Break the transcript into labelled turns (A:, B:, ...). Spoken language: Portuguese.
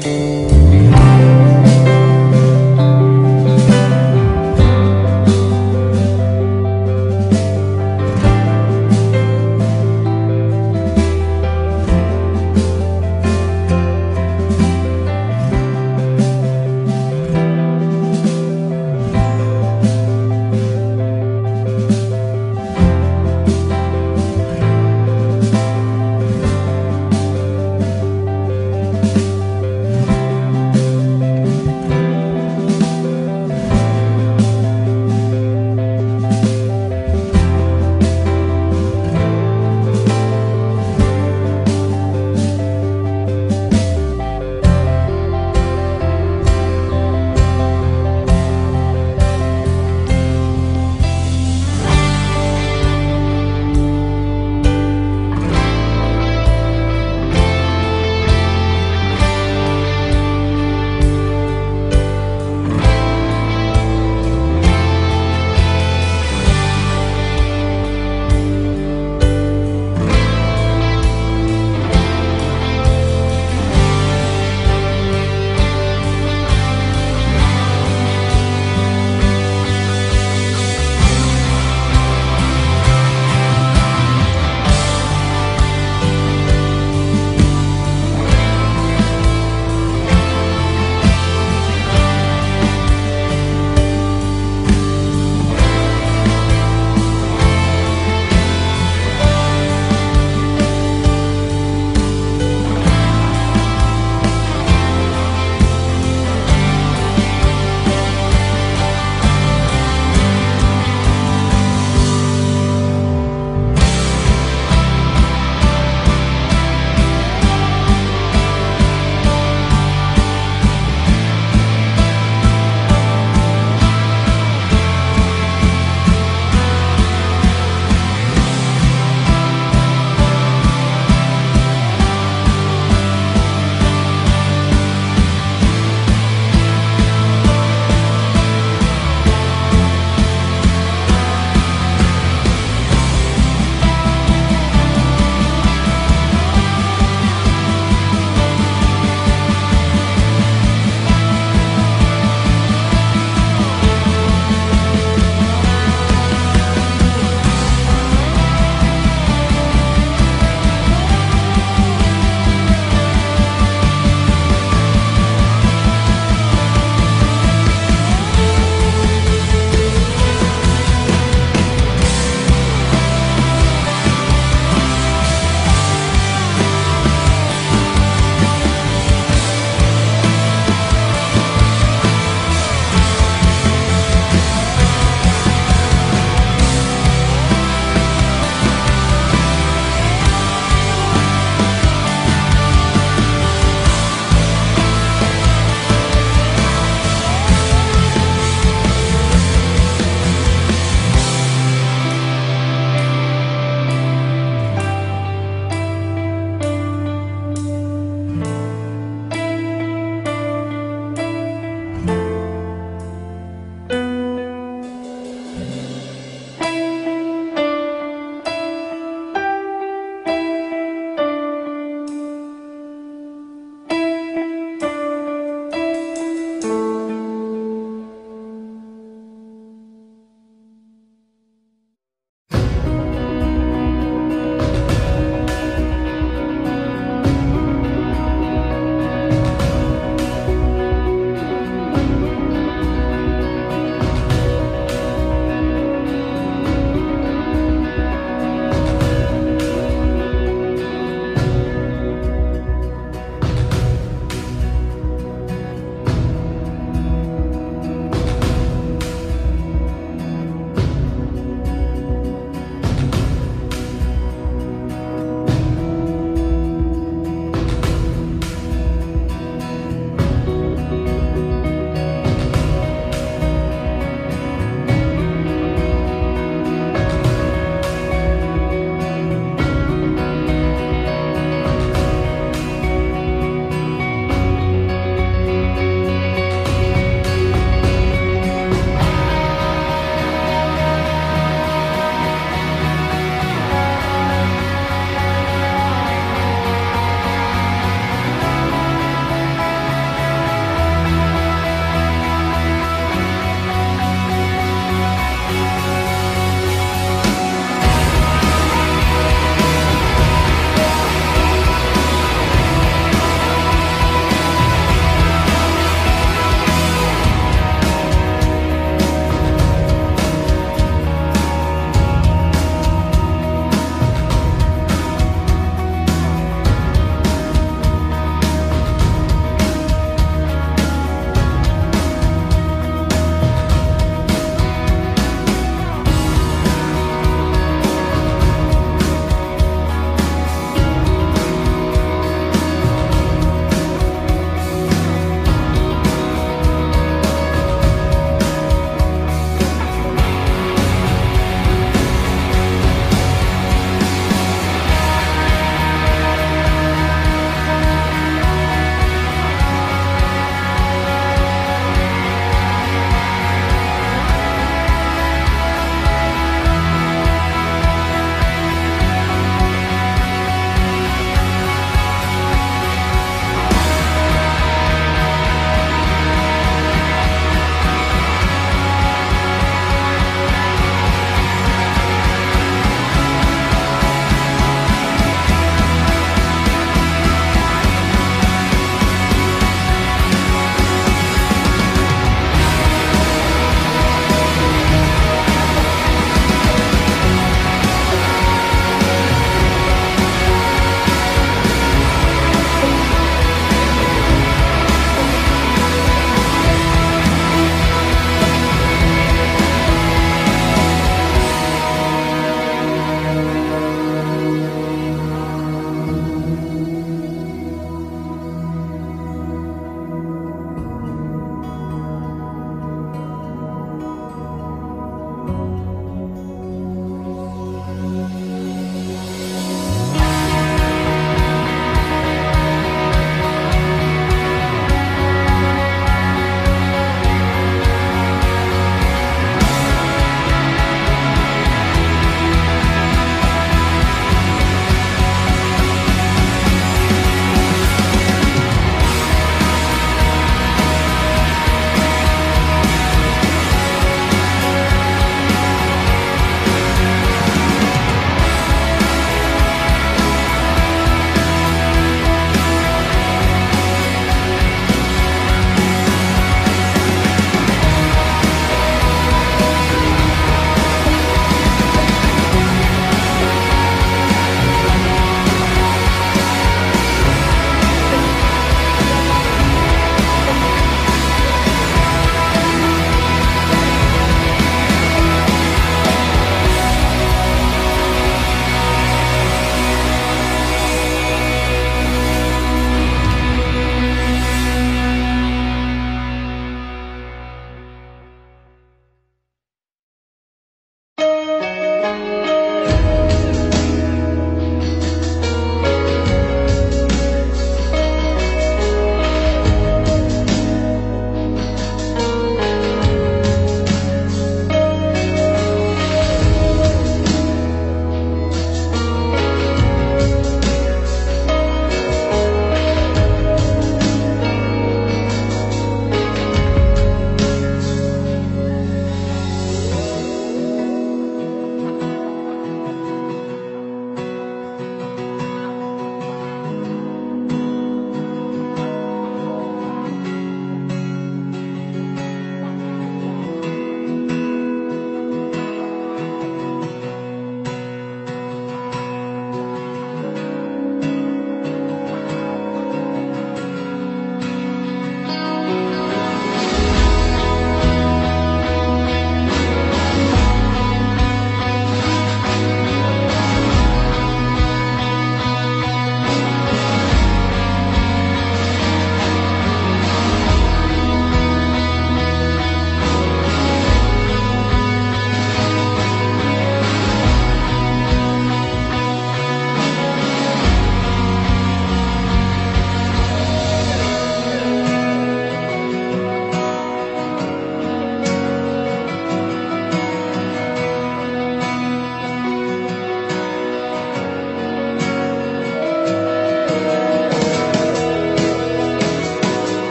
A: Música